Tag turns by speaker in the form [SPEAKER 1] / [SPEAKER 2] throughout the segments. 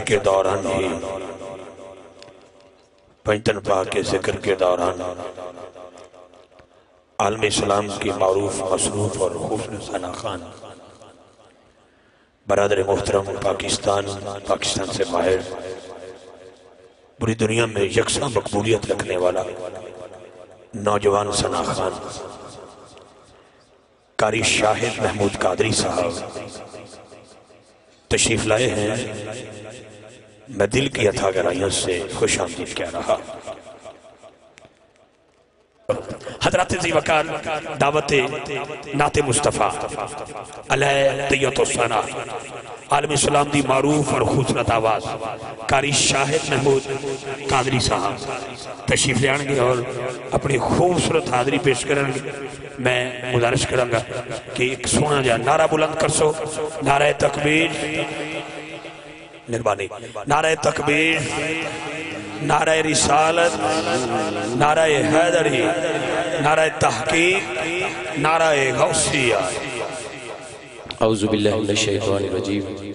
[SPEAKER 1] کے دوران ہی پنجتن پاک کے ذکر کے دوران عالم اسلام کی معروف، مصروف اور خوبصورت ثنا خان۔ برادر محترم پاکستان پاکستان سے باہر پوری دنیا میں یکساں مقبولیت رکھنے والا نوجوان ثنا خان۔ قاری شاہد محمود قادری صاحب۔ تشریف لائے ہیں۔ میں دل کی اتھا گرائیوں سے خوش آمدید کہہ رہا۔ حضرت زی وقار، دعوت نات مصطفیٰ، علیہ طیت و سنہ عالم اسلام دی معروف اور خوبصورت آواز، قاری شاہد محمود قادری صاحب، تشریف لے آنگے اور اپنی خوبصورت حاضری پیش کرنگے۔ میں مدارش کرنگا کہ ایک سونا جا نعرہ بلند کر سو نعرہ تکبیر مہربانی نعرہ تکبیر، نعرہ رسالت، نعرہ حیدری، نعرہ تحقیق، نعرہ غوثیہ۔
[SPEAKER 2] اعوذ باللہ من الشیطان الرجیم۔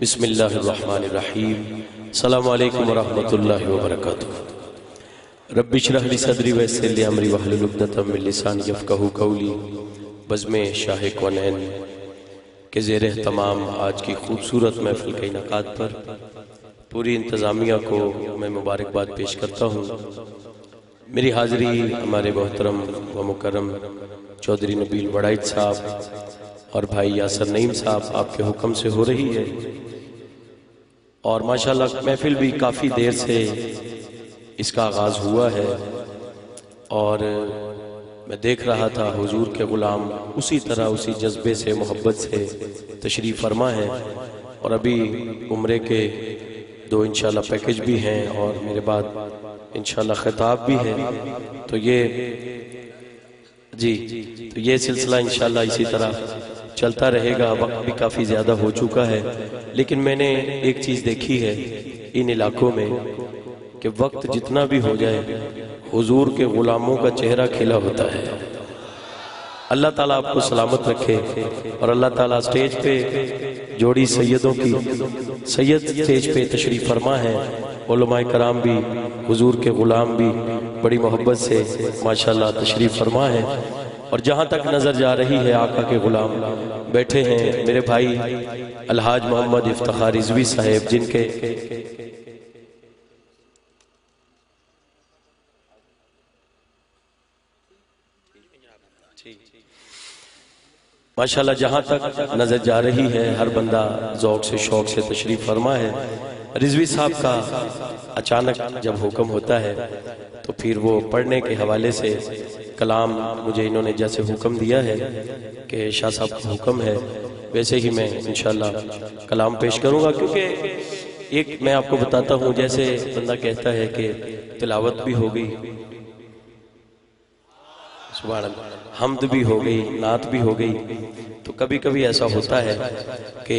[SPEAKER 2] بسم اللہ الرحمن الرحیم۔ السلام علیکم ورحمت اللہ وبرکاتہ۔ رب اشرح لی صدری ویسر لی امری وحلل عقدۃ من لسانی یفقہوا قولی۔ بزم شاہ کونین کے زیر اہتمام آج کی خوبصورت محفل کے انعقاد پر پوری انتظامیہ کو میں مبارکباد پیش کرتا ہوں۔ میری حاضری ہمارے محترم و مکرم چودھری نبیل بڑائد صاحب اور بھائی یاسر نعیم صاحب آپ کے حکم سے ہو رہی ہے۔ اور ماشاءاللہ محفل بھی کافی دیر سے اس کا آغاز ہوا ہے اور میں دیکھ رہا تھا حضور کے غلام اسی طرح اسی جذبے سے، محبت سے تشریف فرما ہے اور ابھی عمرے کے دو انشاءاللہ پیکج بھی ہیں اور میرے بعد انشاءاللہ خطاب بھی ہے۔ تو یہ جی تو یہ سلسلہ انشاءاللہ اسی طرح چلتا رہے گا۔ وقت بھی کافی زیادہ ہو چکا ہے۔ لیکن میں نے ایک چیز دیکھی ہے ان علاقوں میں کہ وقت جتنا بھی ہو جائے حضور کے غلاموں کا چہرہ کھلا ہوتا ہے۔ اللہ تعالیٰ آپ کو سلامت رکھے اور اللہ تعالیٰ سٹیج پہ جوڑی سیدوں کی سید سٹیج پہ تشریف فرما ہے۔ علماء کرام بھی، حضور کے غلام بھی بڑی محبت سے ماشاءاللہ تشریف فرما ہے۔ اور جہاں تک نظر جا رہی ہے آقا کے غلام بیٹھے ہیں۔ میرے بھائی الحاج محمد افتخار رضوی صاحب، جن کے ماشاءاللہ جہاں تک نظر جا رہی ہے، ہر بندہ ذوق سے، شوق سے تشریف فرما ہے۔ رضوی صاحب کا اچانک جب حکم ہوتا ہے، تو پھر وہ پڑھنے کے حوالے سے کلام مجھے انہوں نے جیسے حکم دیا ہے کہ شاہ صاحب کا حکم ہے، ویسے ہی میں انشاءاللہ کلام پیش کروں گا۔ کیونکہ ایک میں آپ کو بتاتا ہوں، جیسے بندہ کہتا ہے کہ تلاوت بھی ہو گئی سبحان اللہ حمد بھی ہو گئی نعت بھی ہو گئی۔ تو کبھی کبھی ایسا ہوتا ہے کہ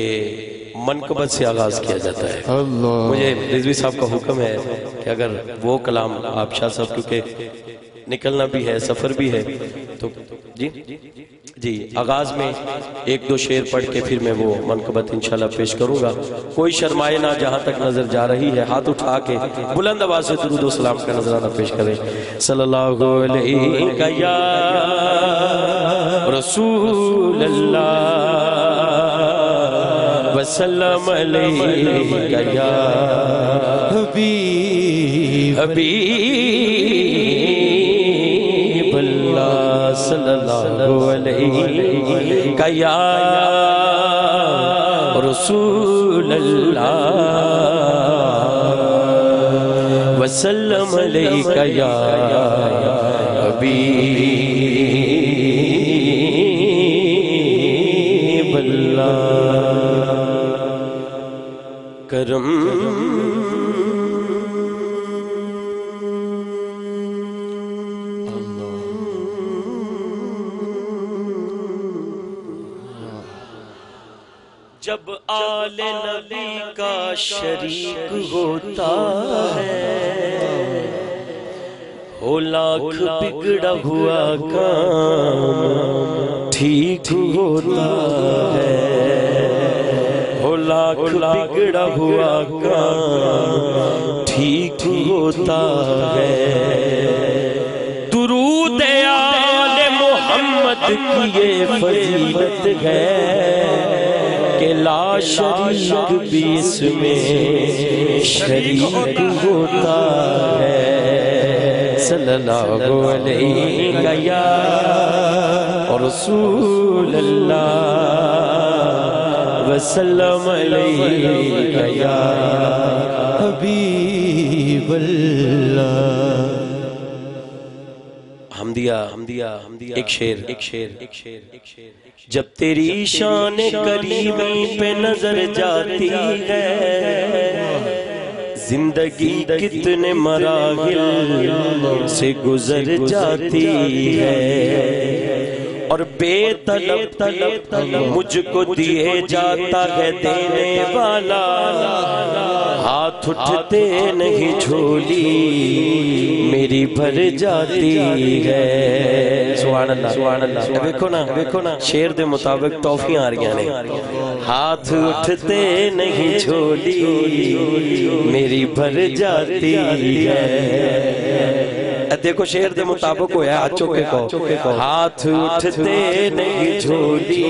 [SPEAKER 2] منقبت سے آغاز کیا جاتا ہے۔ مجھے رضوی صاحب کا حکم ہے کہ اگر وہ کلام آپ شاہ صاحب کیونکہ نکلنا بھی ہے سفر بھی ہے تو جی؟ جی آغاز میں ایک دو شعر پڑھ کے پھر میں وہ منقبت انشاءاللہ پیش کروں گا۔ کوئی شرمائے نہ جہاں تک نظر جا رہی ہے، ہاتھ اٹھا کے بلند آواز سے درود و سلام کا نظرانہ پیش کریں۔ صلی اللہ علیہ یا رسول اللہ وسلم علیہ یا حبیب حبیب اللہ صلی اللہ علیہ یا رسول اللہ وسلم علیہ یا حبیب اللہ کرم شریک ہوتا ہے۔ ہو لاکھ بگڑا ہوا کام ٹھیک ہوتا ہے۔ ہو لاکھ بگڑا ہوا کام ٹھیک ہوتا ہے۔ درود آل محمد کی یہ فضیلت ہے۔ لا شریک بھی اس میں شریک ہوتا ہے۔ صلی اللہ علیہ یا رسول اللہ۔ وسلم علیہ یا حبیب اللہ۔ حمدیہ حمدیہ حمدیہ ایک شیر ایک شیر ایک شیر ایک شیر جب تیری شان کریمی پہ نظر جاتی ہے زندگی کتنے مراحل سے گزر جاتی ہے۔ اور بے طلب طلب مجھ کو دیے جاتا ہے دینے والا۔ ہاتھ اٹھتے نہیں جھولی، میری بھر جاتی ہے۔ سبحان اللہ سبحان اللہ۔ دیکھو نا دیکھو نا، شیر دے مطابق توفیاں آ رہی ہیں۔ ہاتھ اٹھتے نہیں جھولی، میری بھر جاتی ہے۔ دیکھو شیر دے مطابق ہویا ہاتھ چوکے کو ہاتھ اٹھتے نہیں جھولی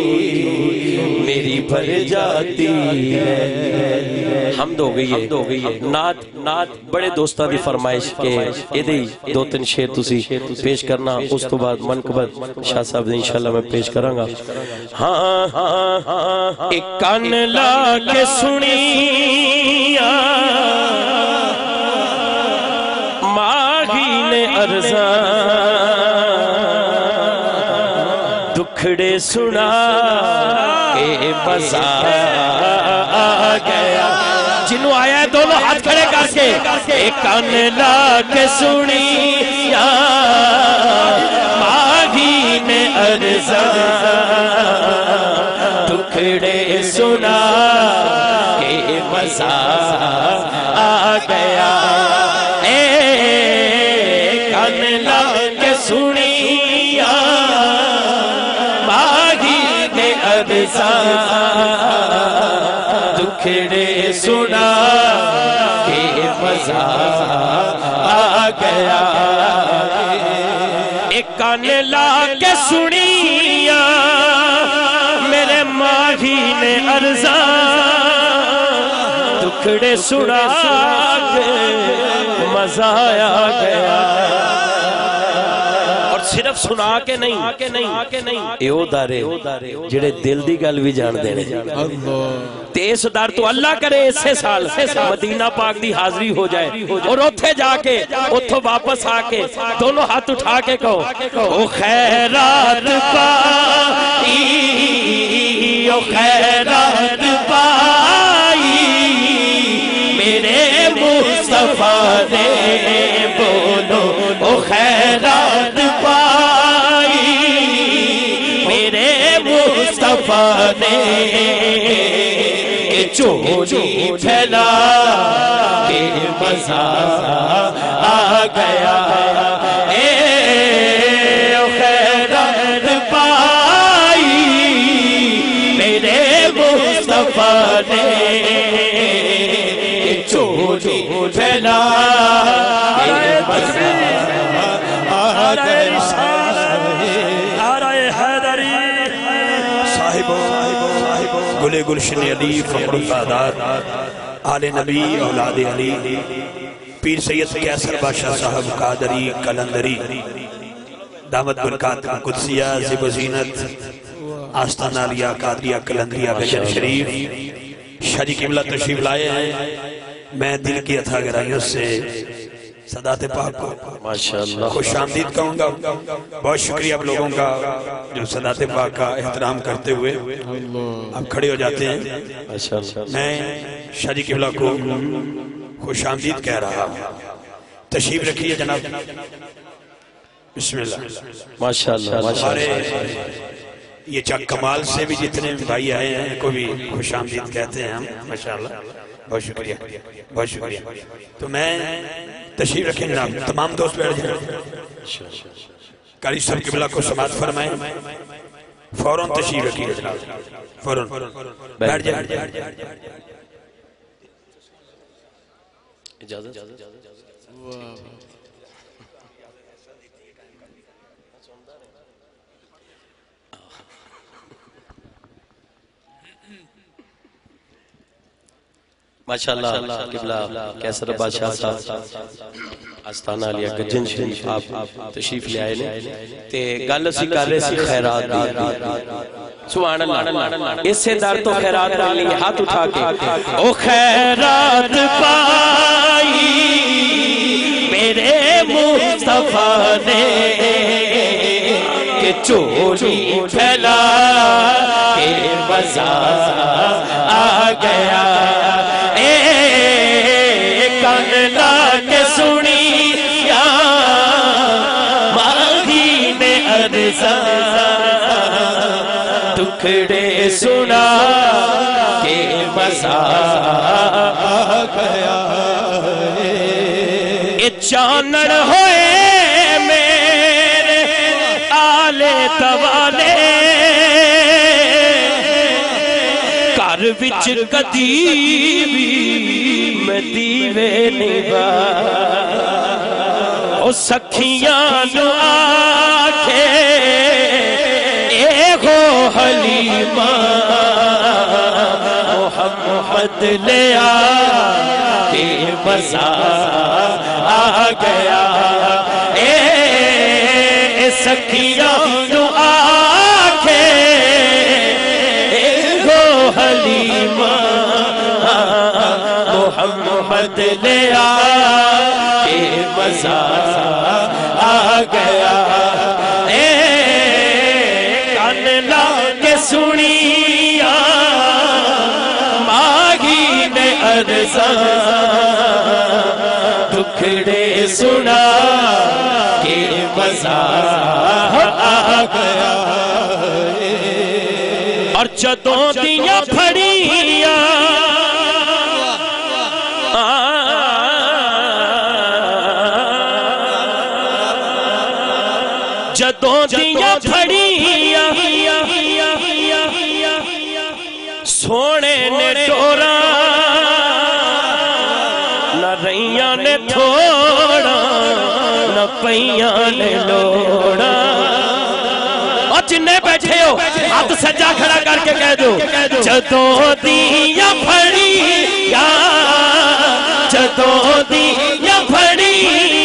[SPEAKER 2] میری بھر جاتی ہے حمد ہو گئی ہے نات نات بڑے دوستہ دی فرمائش کے ادھے دو تین شیر تسی پیش کرنا اس تو بعد من کو بعد شاہ صاحب انشاءاللہ میں پیش کروں گا ہاں ہاں ہاں ایک کان لا کے سنی ماہی ارزاں دکھڑے سنا کے بزا آ گیا۔ جنہوں آیا ہے دونوں ہاتھ کھڑے کر کے، ایک کان لا کے سنی ماہی نے ارزاں دکھڑے سنا کے بزا آ گیا۔ دکھڑے سنا کہ مزہ آ گیا۔ ایک کن لگ سنی میرے ماہی نے ارزاں دکھڑے سنا کے مزہ آیا گیا۔ صرف سنا کے نہیں ایو دارے، جڑے دل دی گل بھی جان دینے تیس دار تو اللہ کرے اسے سال مدینہ پاک دی حاضری ہو جائے اور اتھے جا کے اتھو واپس آ کے دونوں ہاتھ اٹھا کے کہو، او خیرات پائی، او خیرات پائی، میرے مصطفیٰ نے بولو، او خیرات چوری پھیلا کہ مزہ آ گیا۔
[SPEAKER 1] گلے گلشن علی، فخر الفادات آل نبی، اولاد علی، پیر سید کیسر بادشاہ صاحب قادری، کلندری، دامت برکات قدسیہ زب و زینت، آستانہ لیا قادریہ، کلندریہ بجر شریف، شاہ جی قبلہ تشریف لائے ہیں۔ میں دل کی اتھا گرائیوں سے صدات پاک کو
[SPEAKER 2] ماشاءاللہ۔
[SPEAKER 1] خوش آمدید کہوں گا۔ بہت شکریہ آپ لوگوں کا جو صدات پاک کا احترام کرتے ہوئے آپ کھڑے ہو جاتے ہیں۔ میں شاہ جی قبلہ کو خوش آمدید کہہ رہا ہوں۔ تشریف رکھیے جناب۔ بسم اللہ
[SPEAKER 2] ماشاءاللہ۔
[SPEAKER 1] ہمارے یہ چاک کمال سے بھی جتنے بھائی آئے ہیں کو بھی خوش آمدید کہتے ہیں ہم۔ ماشاءاللہ۔ بہت شکریہ۔ بہت شکریہ۔ تو میں تشریف رکھیں جناب، تمام دوست بیٹھ جائیں۔ قاری صاحب قبلہ کو سماعت فرمائیں۔ فوراں تشریف رکھیں جناب۔ فوراں بیٹھ جائیں۔
[SPEAKER 2] اجازت؟ ماشاءاللہ قبلہ کیسر بادشاہ صاحب آستانہ علیہ گجن شریف آپ تشریف لے آئے نے۔ تے گل اسی کر رہے سی خیرات دی۔ سبحان اللہ۔ اس سے در تو خیرات والی ہاتھ اٹھا کے۔ او خیرات پائی میرے مصطفیٰ نے کہ چولی پھیلا کے مزہ آ گیا۔ سا ٹکڑے سنا کے مزا گیا چانن ہوئے میرے آلے توالے کار وچ کدی بھی میں دیوے نبا او سکھیاں نو آکھے، اے گو حلیمہ، محمد لیا کہ مزہ آ گیا۔ اے سکھیاں محمد لیا کہ مزہ آ گیا۔ اے کان لا کے سنیا ماغی نے عرضہ دکھڑے سنا کہ مزہ آ گیا۔ اور جدوں دیاں پھڑیاں جدوں دیاں پھڑیاں سونے نے ڈورا نہ رئیاں نے تھوڑا نہ پئیاں نے لوڑا۔ اور جننے بیٹھے ہو ہاتھ سجا کھڑا کر کے کہہ دو جدوں دیاں پھڑیاں جدوں دیاں پھڑیاں۔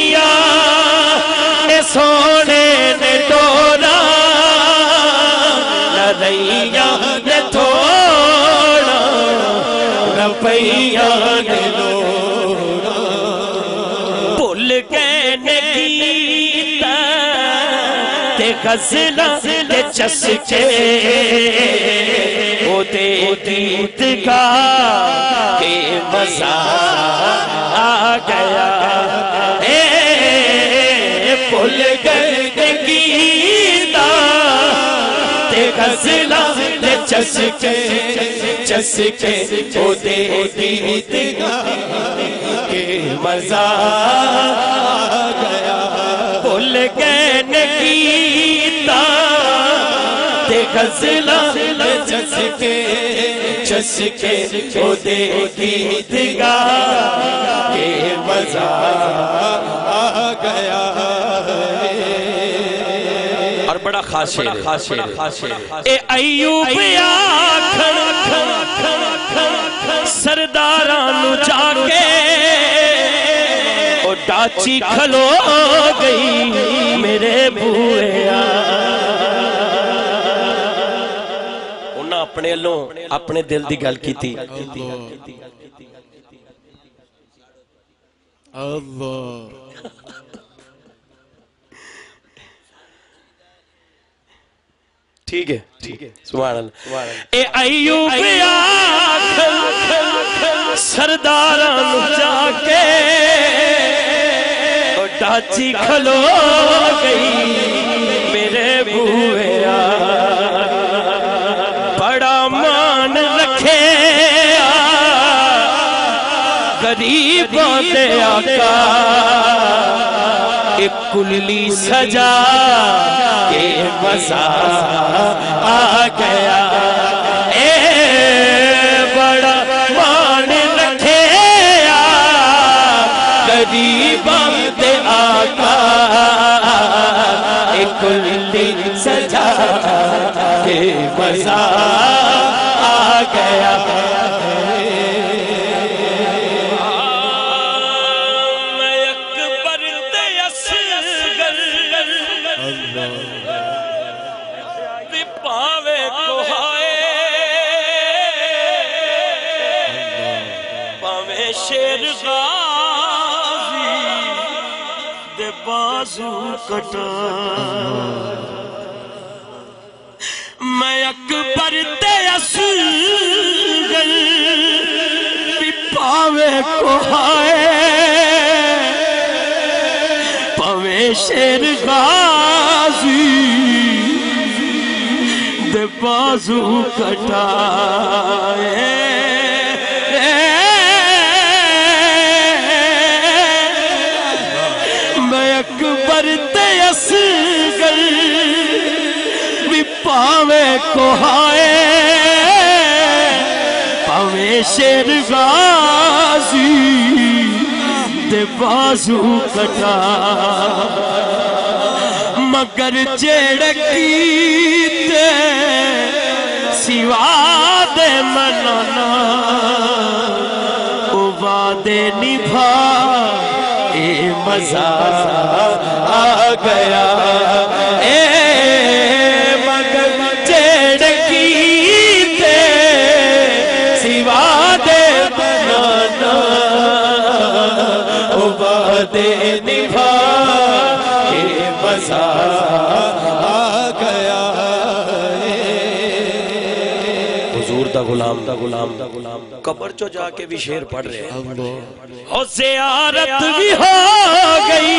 [SPEAKER 2] غزلہ تے چسکے او تے گیت گا کہ مزہ آ گیا۔ اے بھول گئے گیتا تے غزلہ تے چسکے چسکے او تے گیت گا کہ مزہ آ گیا۔ بھول گئے تے غزلہ چسکے چسکے او دے گیت گا کہ مزہ آ گیا اور بڑا خاص شیر اے ایوب آکھن سردارانو جا کے او ڈاچی کھلو گئی میرے بوئے اپنے لوں اپنے دل دی گل کی تھی
[SPEAKER 3] اللہ
[SPEAKER 2] ٹھیک ہے سبحان اللہ اے ایوب آکھن سرداران جا کے ڈاچی کھلو گئی میرے بوئے بڑا
[SPEAKER 4] دے آقا، ایک کلی سجا کے مزہ آ گیا۔ اے بڑا مان رکھے قریبوں دے آقا، ایک کلی سجا کے مزہ آ گیا۔
[SPEAKER 2] کٹا۔ میں اکبر تے اصغر بھی پاوے کوہائے پاوے شیر غازی دے بازو کٹائے۔ پاوے کوہائے پاوے شیر غازی دے بازو کٹا۔ مگر جڑکی تے سوا دے منانا، او وعدے نبھا، اے مزہ آ گیا۔ اے نبھا مزہ آ گیا حضور دا غلام دا غلام دا غلام۔ قبر چو جا کے بھی شیر پڑھ رہے ہیں۔ اور زیارت بھی ہو گئی۔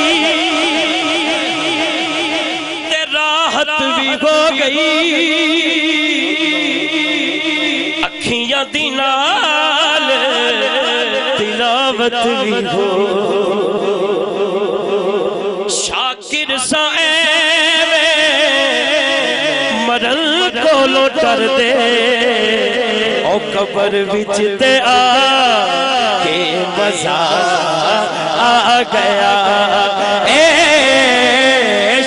[SPEAKER 2] تے راحت بھی ہو گئی۔ اکھیاں دی نال تلاوت بھی ہو۔ کولو دے۔ او قبر وچ تے آ کے مزہ آ گیا۔ اے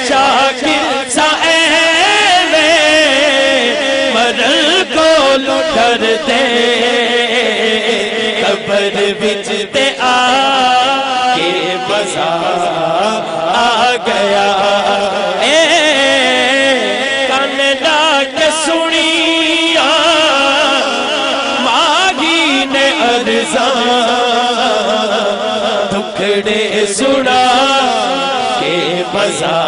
[SPEAKER 2] شاکر سا ایویں مرن کولو ڈر دے۔ قبر وچ تے ارزاں دکھڑے سنا کے مزہ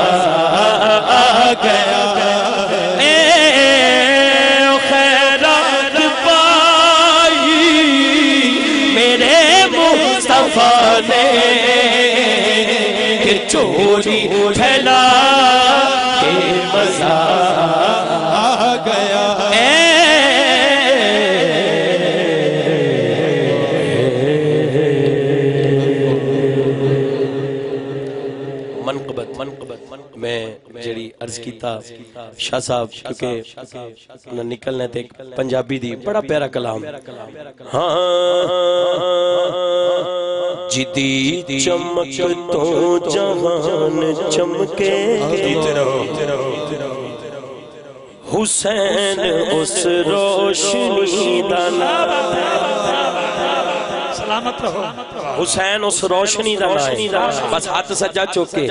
[SPEAKER 2] کیتا شاہ صاحب کیونکہ نہ نکلنے تے پنجابی دی بڑا پیارا کلام ہاں جدی چمک تو جہان چمکے حسین اس روشنی دا نام سلامت رہو۔
[SPEAKER 4] حسین اس روشنی دا نام بس ہاتھ سجا چوکے۔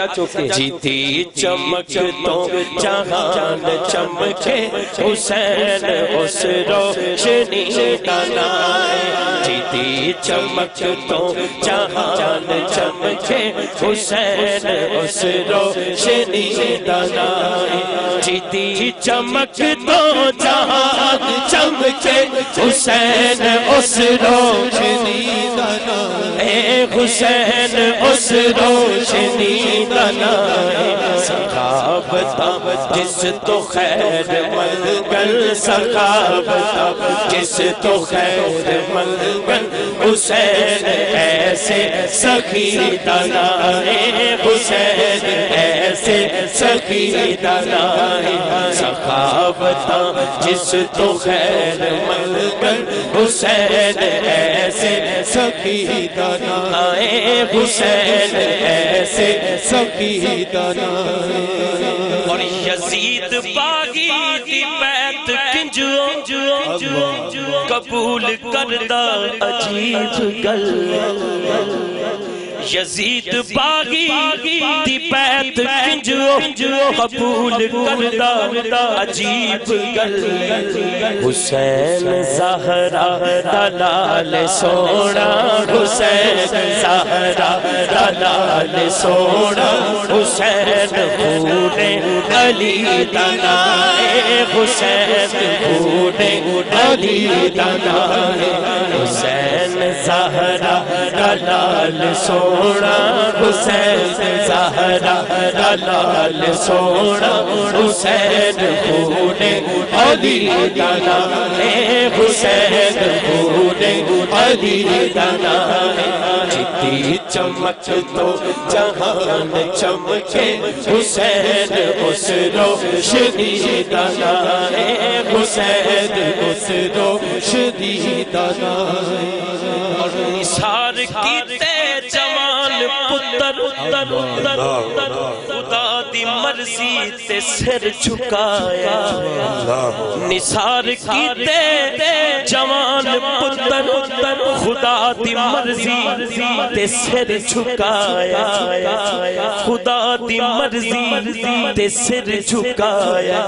[SPEAKER 4] جیتی چمک تو جہان چمکے۔ حسین اس روشنی دا نام جیتی چمک تو جہان چمکے۔ حسین اس روشنی دا نام جیتی چمک تو جہان چمکے حسین اس روشنی دا اے حسین اس روشنی دا نام
[SPEAKER 2] جس تو خیر منگل سخاوت جس تو خیر منگل حسین ایسے سخی دنائے حسین ایسے سخی دنائے سخاوت جس تو خیر منگل حسین ایسے سخی دنائے حسین ایسے سخی دنائے
[SPEAKER 1] اور یزید باغی دی بیت کنجو قبول کردہ عجیب گل۔ یزید باغی دی بیت کنجو قبول کردہ عجیب گل
[SPEAKER 2] حسین زہرا دلال سونا حسین زہرا دلال سونا۔ حسین پورے علی دنائے حسین پورے علی دنائے حسین زہرا دلال سونا، حسین زہرا دلال سونا، حسین پورے علی دنائے حسین پورے علی دنائے جتی چمک تو جہان چمکے، حسین اس روشنی دنائے حسین اس روشنی دنائے
[SPEAKER 1] اور نثار کیتے جوان پتر خدا دی مرضی تے سر جھکایا۔ نثار کیتے جوان پتر خدا دی مرضی تے سر جھکایا۔ خدا دی مرضی تے سر جھکایا۔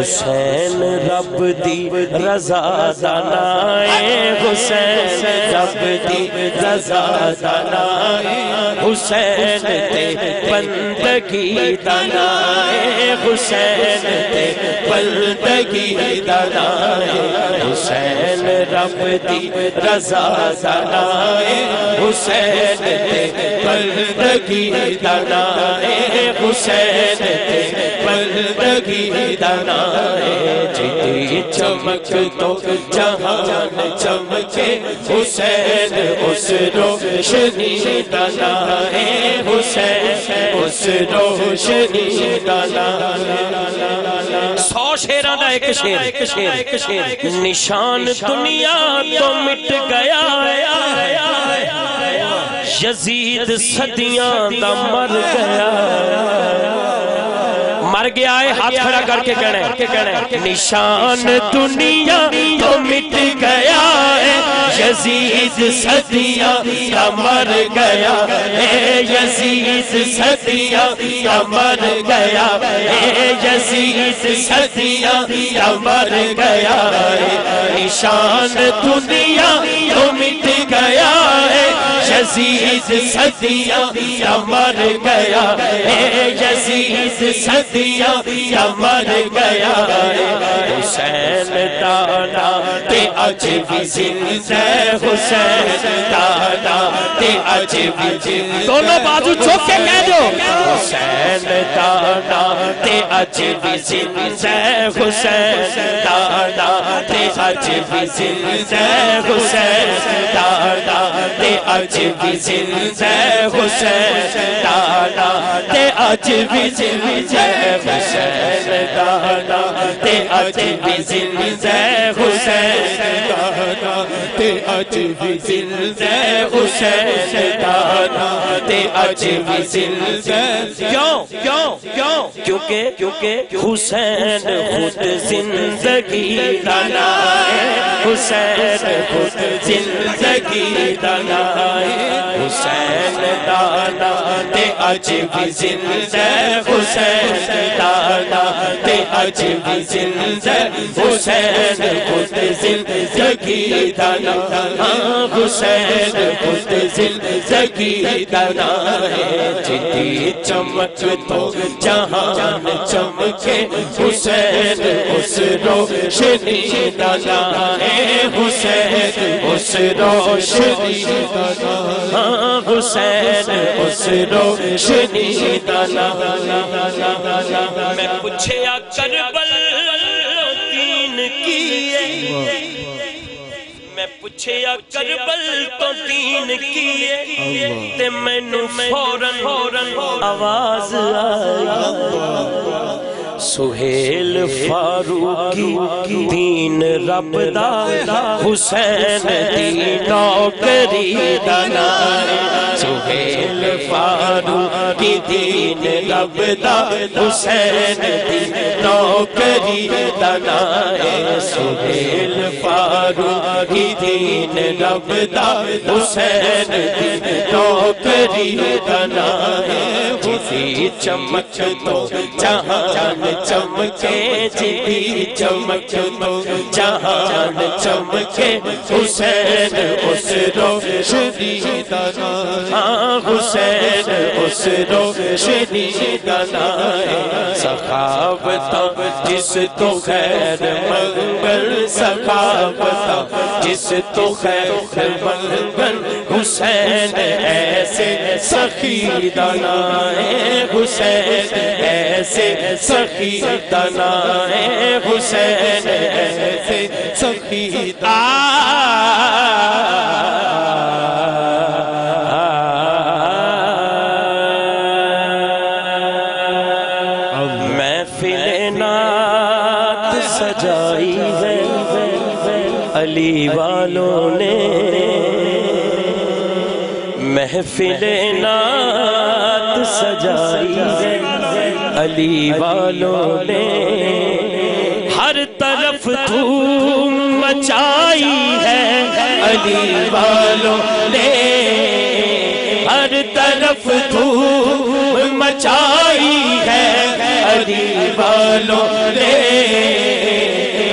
[SPEAKER 2] حسین رب دی رضا دانائے حسین رب دی رضا دانائے حسین تے بندگی دانائے حسین تے بندگی دانائے۔ حسین رب دی رضا دانائے۔ حسین تے بندگی دانائے۔ حسین تے بندگی دانائے۔ جتی چمک تو جہان چمکے، حسین اس روشنی دانائے۔ حسین اس روشنی
[SPEAKER 1] سو شیران ایک شیر ایک شیر ایک شیر۔ نشان دنیا تو مٹ گیا یزید صدیاں دا مر گیا مر گیا ہے ہاتھ کھڑا کر کے کہنا ہے۔ نشان دنیا تو مٹ گیا ہے۔
[SPEAKER 2] یزید صدیاں کا مر گیا اے یزید صدیاں کا مر گیا اے یزید صدیاں کا مر گیا نشان دنیا تو مٹ گیا ہے۔ یزید صدیاں کا مر گیا اے یزید صدیاں کا مر گیا حسین دانا تے اج بھی زندہ حسین دانا تے اج بھی زندہ
[SPEAKER 1] دونوں بازو چھوک کے کہہ دو۔
[SPEAKER 2] حسین دانا تے اج بھی زندہ حسین دانا تے اج بھی زندہ حسین دانا تے اج بھی زندہ حسین دانا تے اج بھی زندہ حسین دانا تے اج بھی زندہ حسین دانا تے اج بھی زندہ حسین دانا تے اج بھی زندہ
[SPEAKER 1] کیوں کیوں کیوں کیونکہ کیونکہ
[SPEAKER 2] حسین خود زندگی دنائے حسین خود زندگی دنائے حسین دانا اج بھی زندہ حسین دانا تے اج بھی زندہ حسین خود زندگی دنائے ہاں، حسین خود زندگی دنائے جتی چمک تو جہان چمکے حسین، اس روشنی دلائے حسین، اس روشنی دلائے حسین اس روشنی دانا میں پوچھیا کربل تین کیے میں پوچھیا کربل تو تین کیے تے میں نو فورن فورن آواز آئی۔ سہیل فاروقی، دین رب دا، حسین دی نوکری دانا سہیل فاروقی، دین رب دا، حسین دی نوکری دانا سہیل فاروقی دین رب دا حسین دی نوکری دانا جسی چمک تو، جہان چمکے جی چمک تو، جہان چمکے حسین اس روشنی دانا ہاں حسین اس روشنی دانا سخاوتا جس تو خیر منگل سخاوتا جس تو خیر منگل حسین ایسے سخی دانا حسین ایسے سخی دانا حسین ایسے سخی محفل محفل نات سجائی علی والوں نے ہر طرف دھوم مچائی ہے۔ علی والوں نے ہر طرف دھوم مچائی ہے۔ علی والوں نے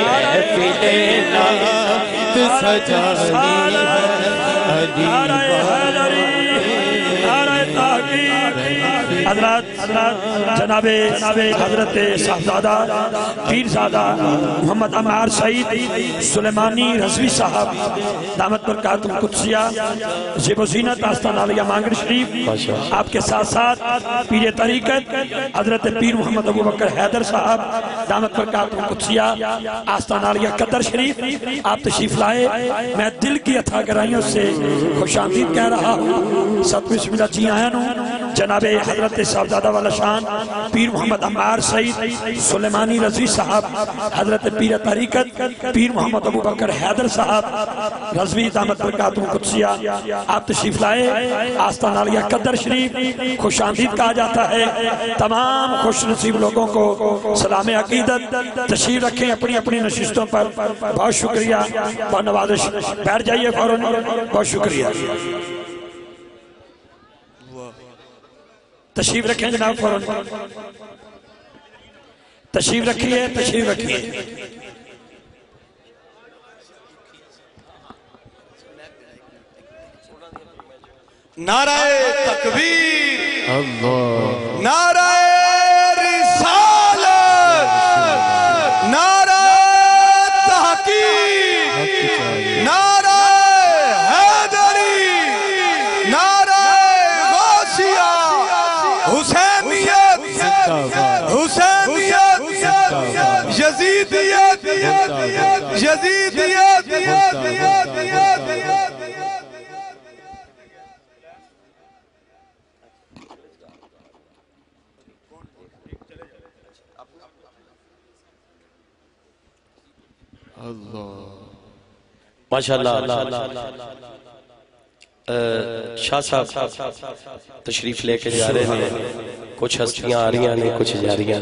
[SPEAKER 2] محفل نات سجائی ہے۔ علی والوں نے Amen.
[SPEAKER 5] حضرات، جناب حضرت صاحبزادہ پیرزادہ محمد عمار سعید، سلیمانی رضوی صاحب، دامت برکات القدسیہ زیب و زینت آستان علیہ مانگر شریف، آپ کے ساتھ ساتھ پیر طریقت، حضرت پیر محمد ابو بکر حیدر صاحب، دامت برکات القدسیہ آستان علیہ قدر شریف، آپ تشریف لائے۔ میں دل کی اتھا گرائیوں سے خوش آمدید کہہ رہا ہوں۔ ست بسم اللہ جی آیا نوں جناب حضرت صاحبزادہ والا شان، پیر محمد عمار سعید، سلیمانی رضوی صاحب، حضرت پیر طریقت، پیر محمد ابو بکر حیدر صاحب، رضوی دامت برکات قدسیہ، آپ تشریف لائے آستان علیہ قدر شریف، خوش آمدید کہا جاتا ہے۔ تمام خوش نصیب لوگوں کو سلام عقیدت، تشریف رکھیں اپنی اپنی نشستوں پر۔ بہت شکریہ۔ بہت نوازش۔ بیٹھ جائیے فوراً۔ بہت شکریہ۔ تشریف رکھیں جناب فوراً۔ تشریف رکھیے تشریف رکھیے۔
[SPEAKER 3] نعرہ تکبیر۔ نعرہ یزیدیت
[SPEAKER 2] ماشاءاللہ شاہ صاحب تشریف لے کے جا رہے ہیں۔ کچھ ہستیاں آ رہی ہیں، کچھ جا رہی ہیں۔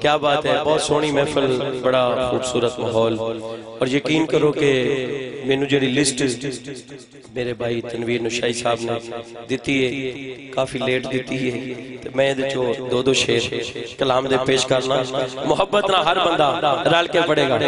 [SPEAKER 2] کیا بات ہے؟ بہت سونی محفل، بڑا خوبصورت ماحول۔ اور یقین کرو کہ مینو جڑی لسٹ میرے بھائی تنویر نشائی صاحب نے دیتی ہے، کافی لیٹ دیتی ہے۔ میں دے دو دو شیر کلام دے پیش کرنا۔ محبت نہ ہر بندہ رال کے پڑے گا۔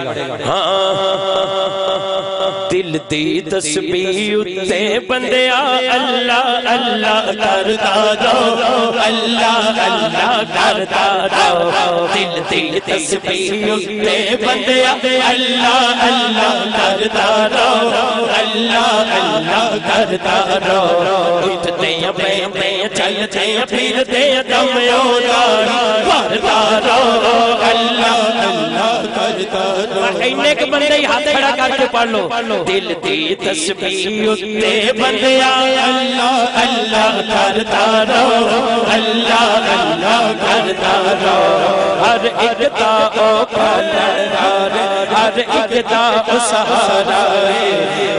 [SPEAKER 2] ہاں۔ دل دی تسبیح اتے بندیا، اللہ اللہ کرتا جاؤ اللہ اللہ کرتا جاؤ دل دی تسبیح اتے بندیا، اللہ اللہ کرتا رہو اللہ اللہ کرتا رہو اٹھتے ہیں بیٹھتے ہیں چلتے ہیں پھرتے ہیں دم اوداری کرتا رہو اللہ اللہ کرتا رہو ایک بندے ہاتھ کھڑا کر کے پڑھ لو۔ دل دی تسبیح اتے بندیا اللہ اللہ کرتا رہو، اللہ اللہ کرتا رہو. ہر ایک دا او پالدار ہر ایک دا او سہارا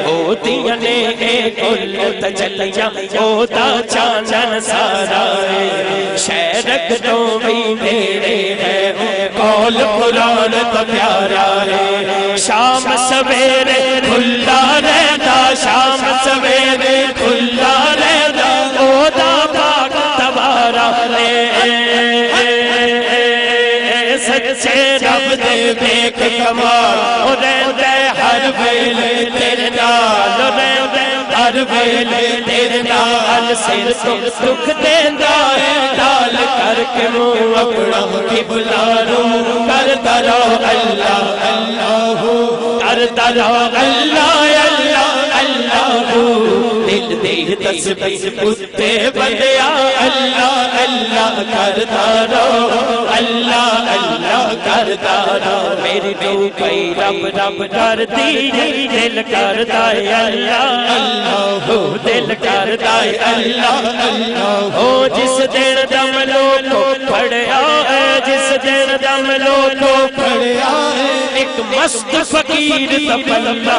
[SPEAKER 2] او دیاں نے اے کل تجلیاں او دا چاندن سارا. شہرک تو بھی میرے ہے قول قرآن تو پیارا ہے۔ شام سویرے کھلا رہتا، شام سویرے کھلا رہتا، او پاک تبارا ہے۔ سچے رب دے بیک کمال ہر ویلے تیرے نال سر تو دکھ دیندا ہے ڈال کر کے منہ اپنا کی رو کرتا رہو اللہ اللہ کرتا رہو اللہ اللہ اللہ دل تسبیح کتے بندیا اللہ اللہ کرتا رہو، اللہ اللہ کرتا رہو۔ میری ڈوبئی رب رب کرتی دل کرتا ہے اللہ اللہ دل کرتا ہے اللہ اللہ ہو۔ جس دن دم لوٹو پڑیا ہے جس دن دم لوٹو پڑیا ہے ایک مست فقیر تپلہ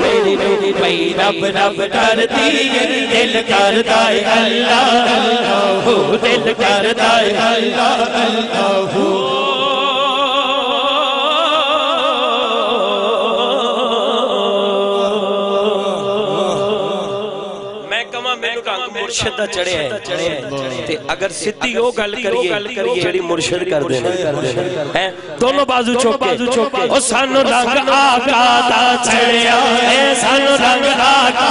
[SPEAKER 2] میری ڈوبئی رب رب کرتی دل کرتا ہے اللہ اللہ ہو۔ کرتا ہے اللہ اللہ ہو مرشد چڑھے ہیں۔ تے اگر سدھی گل کریے جڑی مرشد کر دونوں بازو چوکے او سانو رنگ آقا دا اے سانو رنگ آقا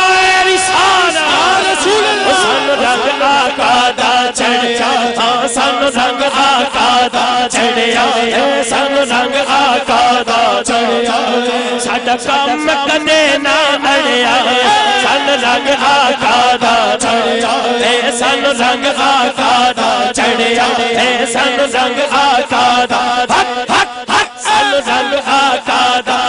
[SPEAKER 2] چاچا سنگ سنگ آقا دا چڑیا سنگ سنگ آقا دا چڑیا ساڈا کم کدے نہ اڑیا سنگ سنگ آقا دا چڑیا سنگ سنگ آقا دا چڑیا سنگ سنگ آقا دا ہک ہک ہک سنگ سنگ آقا دا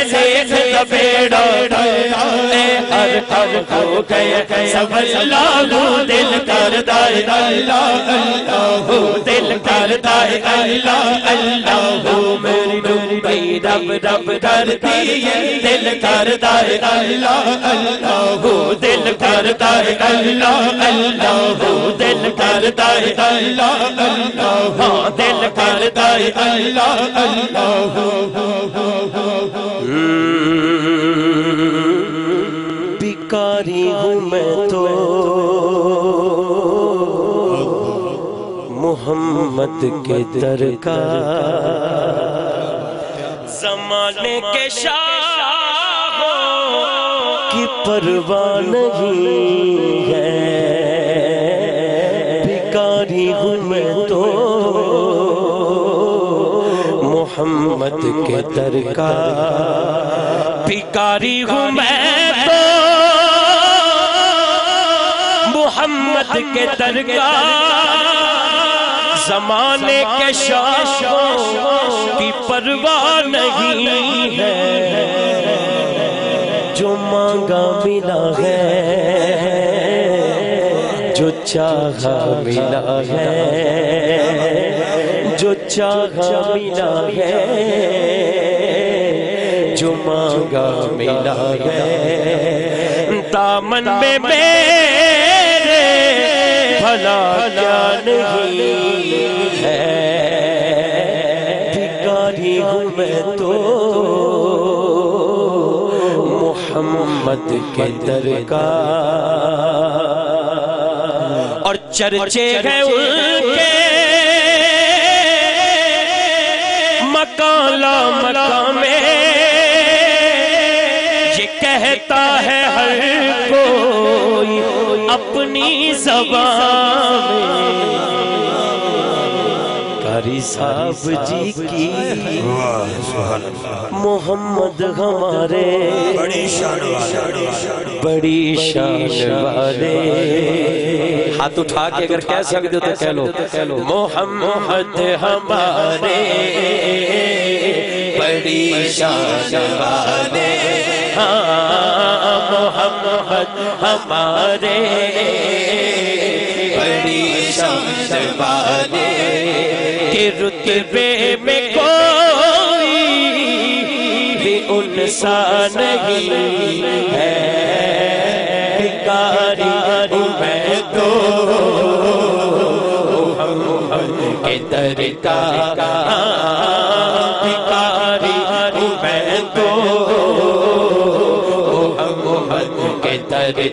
[SPEAKER 2] لیکھ دبیڑا اے ہر ہر کو گئے سب اللہ ہو دل کرتا ہے اللہ اللہ ہو دل کرتا ہے اللہ اللہ ہو میری دبی دب دب کرتی ہے دل کرتا ہے اللہ اللہ ہو دل کرتا ہے اللہ اللہ ہو دل کرتا ہے اللہ اللہ ہو دل کرتا ہے اللہ اللہ ہو ہو ہو محمد کے در کا زمانے کے شاہ کی پرواہ نہیں ہے۔ بیکاری ہوں میں تو محمد کے در کا بیکاری ہوں میں تو محمد کے درگاہ زمانے کے شاہوں کی پرواہ نہیں ہے۔ جو مانگا ملا ہے، جو چاہا ملا ہے، جو چاہا ملا ہے، جو مانگا ملا ہے۔ دامن میں میرے بھلا کیا نہیں ہے؟ بھکاری ہوں میں تو۔ محمد کے درگاہ۔ اور چرچے ہیں ان کے۔ مکان لا مکان میں۔ یہ کہتا ہے ہر کوئی اپنی زبان میں۔ قاری صاحب جی کی محمد ہمارے
[SPEAKER 1] بڑی شان والے۔
[SPEAKER 2] بڑی شان والے ہاتھ اٹھا کے اگر کہہ سکتے ہو تو کہہ لو۔ محمد ہمارے بڑی شان والے۔ ہاں محمد ہمارے، بڑی شان والے کہ رتبے میں کوئی بھی ان سا نہیں ہے۔ بکاری میں تو ہم کے در کا کے